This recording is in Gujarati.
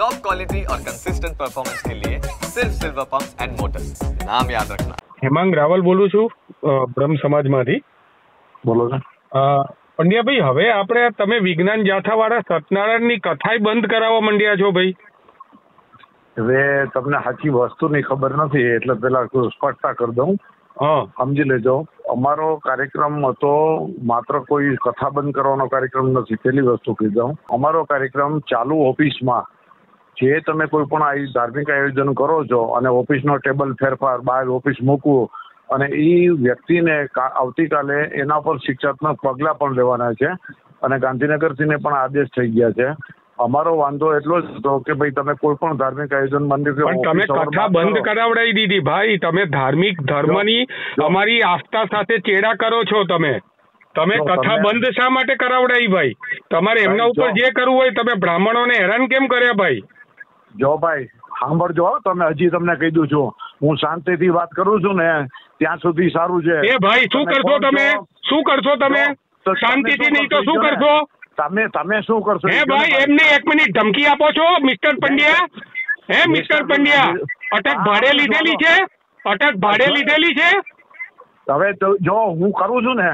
टॉप क्वालिटी और कंसिस्टेंट परफॉर्मेंस के लिए सिर्फ सिल्वर पंप एंड मोटर्स नाम याद रखना હેમાંગ રાવલ બોલું છું અ, બ્રહ્મ સમાજમાંથી બોલો ને અ, પંડ્યાભાઈ હવે આપણે તમે વિજ્ઞાન જાથાવાળા સત્યનારાયણની કથાય બંધ કરાવવા માંડ્યા છો ભાઈ હવે તમને સાચી વસ્તુની ખબર નથી એટલે પેલા સ્પષ્ટતા કરી દઉં હા સમજી લેજો અમારો કાર્યક્રમ હતો માત્ર કોઈ કથા બંધ કરવાનો કાર્યક્રમ નથી પેલી વસ્તુ કહી દઉં અમારો કાર્યક્રમ ચાલુ ઓફિસમાં જે તમે કોઈ પણ ધાર્મિક આયોજન કરો છો અને ઓફિસનો ટેબલ ફેરફાર બહાર ઓફિસ મૂકવું અને એ વ્યક્તિને આવતીકાલે એના પર શિક્ષાત્મક પગલાં પણ લેવાના છે અને ગાંધીનગરથીને પણ આદેશ થઈ ગયા છે. અમારો વાંધો એટલો જ હતો કે ભાઈ તમે કોઈ પણ ધાર્મિક આયોજન મંદિર પણ તમે કથા બંધ કરાવડાવી દીધી ભાઈ. તમે ધાર્મિક ધર્મની. અમારી આસ્થા સાથે ચેડા કરો છો તમે. તમે કથા બંધ શા માટે કરાવડાવી ભાઈ? તમારે એમના ઉપર જે કરવું હોય તમે બ્રાહ્મણોને હેરાન કેમ કર્યા ભાઈ? જો ભાઈ સાંભળજો તમે હજી તમને કહી દઉં છું. હું શાંતિથી વાત કરું છું ને ત્યાં સુધી સારું છે. એ ભાઈ શું કરશો તમે? શું કરશો તમે? શાંતિથી નહીં તો? શું કરશો? તમે તમે શું કરશો? હે એ ભાઈ એમને એક મિનિટ ધમકી આપો છો મિસ્ટર પંડ્યા. હે મિસ્ટર પંડ્યા. અટક ભાડે લીધેલી છે? અટક ભાડે લીધેલી છે? હવે તો જો હું કરું છું ને